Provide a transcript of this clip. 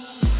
you